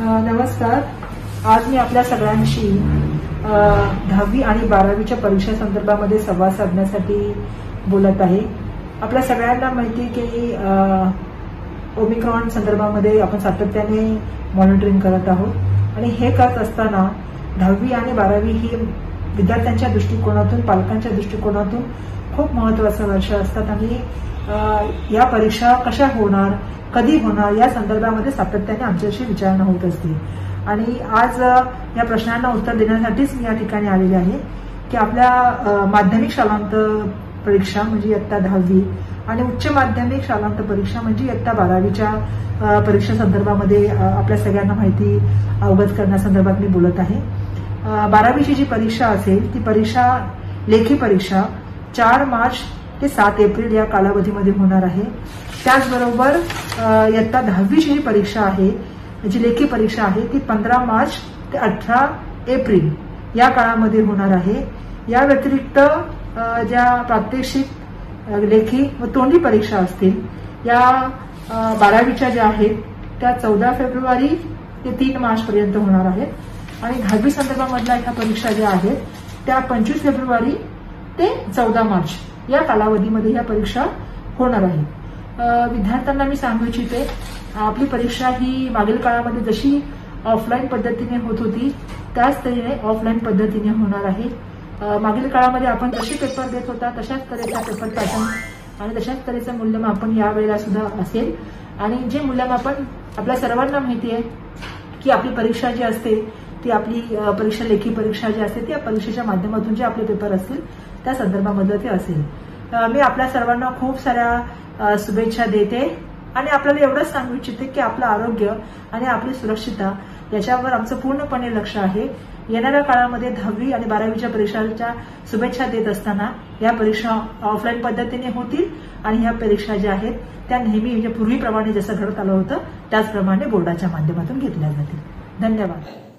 नमस्कार. आज मी आपल्या सगळ्यांशी दहावी आणि बारावीच्या परीक्षा संदर्भामध्ये संवाद साधण्यासाठी बोलत आहे. आपल्या सगळ्यांना माहिती आहे की ओमिक्रॉन संदर्भामध्ये आपण सातत्याने मॉनिटरिंग करत आहोत. आणि हे करत असताना दहावी आणि बारावी ही विद्यार्थ्यांच्या दृष्टिकोनातून पालकांच्या दृष्टिकोनातून खूप महत्वाचं वर्ष असतात. आणि या परीक्षा कशा होणार कधी होणार या संदर्भामध्ये सातत्याने आमच्याशी विचारणा होत असते आणि आज या प्रश्नांना उत्तर देण्यासाठीच मी या ठिकाणी आलेले आहे की आपल्या माध्यमिक शालांत परीक्षा म्हणजे इयत्ता दहावी आणि उच्च माध्यमिक शालांत परीक्षा म्हणजे इयत्ता बारावीच्या परीक्षा संदर्भामध्ये आपल्या सगळ्यांना माहिती अवगत करण्यासंदर्भात मी बोलत आहे. बारावीची जी परीक्षा असेल ती परीक्षा लेखी परीक्षा चार मार्च ते सात एप्रिल या कालावधीमध्ये होणार आहे. त्याचबरोबर अ, इयत्ता दहावीची जी परीक्षा आहे जी लेखी परीक्षा आहे ती पंधरा मार्च ते अठरा एप्रिल या काळामध्ये होणार आहे. या व्यतिरिक्त ज्या प्रात्यक्षिक लेखी व तोंडी परीक्षा असतील या बारावीच्या ज्या आहेत त्या चौदा फेब्रुवारी ते तीन मार्च पर्यंत होणार आहेत. आणि दहावी संदर्भामधल्या ह्या परीक्षा ज्या आहेत त्या पंचवीस फेब्रुवारी ते चौदा मार्च या कालावधीमध्ये या परीक्षा होणार आहेत. विद्यार्थ्यांना मी सांगू इच्छिते आपली परीक्षा ही मागील काळामध्ये जशी ऑफलाईन पद्धतीने होत होती त्याच तऱ्हेने ऑफलाईन पद्धतीने होणार आहे. मागील काळामध्ये आपण जसे पेपर देत होता तशाच तऱ्हेचा पेपर पॅटर्न आणि तशाच तऱ्हेचं मूल्यमापन यावेळेला सुद्धा असेल. आणि जे मूल्यमापन आपल्या सर्वांना माहिती आहे की आपली परीक्षा जी असते ती आपली परीक्षा लेखी परीक्षा जी असते ती परीक्षेच्या माध्यमातून जे आपले पेपर असतील त्या संदर्भामध्ये ते असेल. मी आपल्या सर्वांना खूप साऱ्या शुभेच्छा देते आणि आपल्याला एवढंच सांगू इच्छिते की आपलं आरोग्य आणि आपली सुरक्षितता याच्यावर आमचं पूर्णपणे लक्ष आहे. येणाऱ्या काळामध्ये दहावी आणि बारावीच्या परीक्षांच्या शुभेच्छा देत असताना या परीक्षा ऑफलाईन पद्धतीने होतील आणि ह्या परीक्षा ज्या आहेत त्या नेहमी म्हणजे पूर्वीप्रमाणे जसं घडत आलं होतं त्याचप्रमाणे बोर्डाच्या माध्यमातून घेतल्या जातील. धन्यवाद.